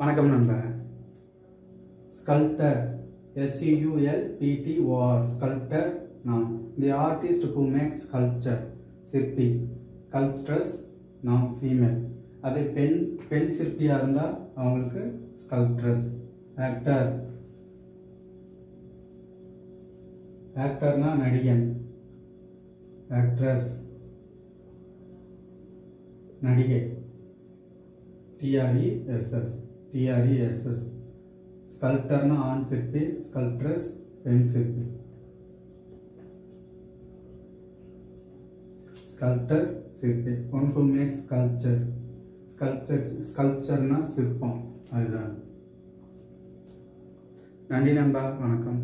வணக்கம் நண்பா sculptor எஸ்யூஎல்பிடிஓஆர் sculptor நாம் the artist who make sculpture சிற்பி. கல்ப்டர்ஸ் நாம் ஃபீமேல் அது பெண் பெண் சிற்பியாக இருந்தால் அவங்களுக்கு ஸ்கல்ப்டர்ஸ் ஆக்டர் ஆக்டர்னா நடிகன். ஆக்ட்ரஸ் நடிகை. டிஆர்இஎஸ்எஸ் டிஆர்இஎஸ்எஸ் ஸ்கல்ப்டர்னா ஆண் சிற்பி ஸ்கல்ப்ட்ரஸ் பெண் சிற்பி ஸ்கல்ப்டர் சிற்பி one to make sculpture sculpture ஸ்கல்ப்சர்னா சிற்பம் அதுதான் நன்றி நண்பா வணக்கம்